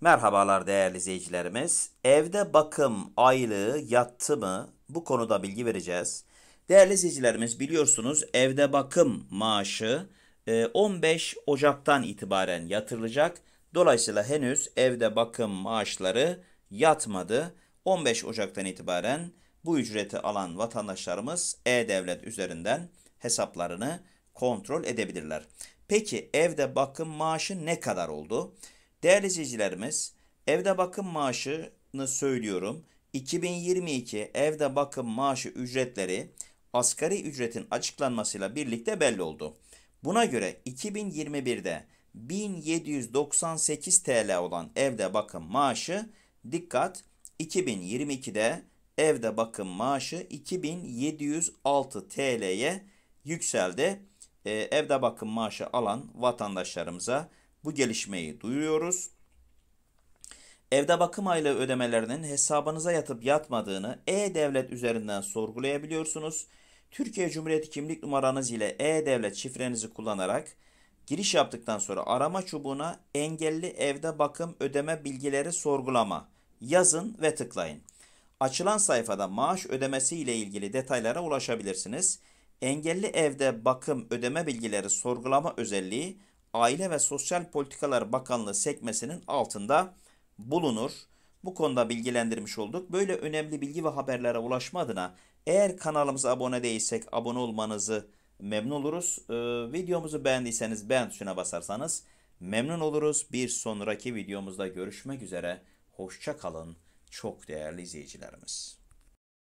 Merhabalar değerli izleyicilerimiz. Evde bakım aylığı yattı mı? Bu konuda bilgi vereceğiz. Değerli izleyicilerimiz biliyorsunuz evde bakım maaşı e, 15 Ocak'tan itibaren yatırılacak. Dolayısıyla henüz evde bakım maaşları yatmadı. 15 Ocak'tan itibaren bu ücreti alan vatandaşlarımız e-devlet üzerinden hesaplarını kontrol edebilirler. Peki evde bakım maaşı ne kadar oldu? Değerli izleyicilerimiz, evde bakım maaşını söylüyorum. 2022 evde bakım maaşı ücretleri asgari ücretin açıklanmasıyla birlikte belli oldu. Buna göre 2021'de 1798 TL olan evde bakım maaşı dikkat 2022'de evde bakım maaşı 2706 TL'ye yükseldi. Ee, evde bakım maaşı alan vatandaşlarımıza bu gelişmeyi duyuruyoruz. Evde bakım aylığı ödemelerinin hesabınıza yatıp yatmadığını e-devlet üzerinden sorgulayabiliyorsunuz. Türkiye Cumhuriyeti kimlik numaranız ile e-devlet şifrenizi kullanarak giriş yaptıktan sonra arama çubuğuna engelli evde bakım ödeme bilgileri sorgulama yazın ve tıklayın. Açılan sayfada maaş ödemesi ile ilgili detaylara ulaşabilirsiniz. Engelli evde bakım ödeme bilgileri sorgulama özelliği Aile ve Sosyal Politikalar Bakanlığı sekmesinin altında bulunur. Bu konuda bilgilendirmiş olduk. Böyle önemli bilgi ve haberlere ulaşma adına eğer kanalımıza abone değilsek abone olmanızı memnun oluruz. Ee, videomuzu beğendiyseniz beğen tuşuna basarsanız memnun oluruz. Bir sonraki videomuzda görüşmek üzere. Hoşça kalın çok değerli izleyicilerimiz.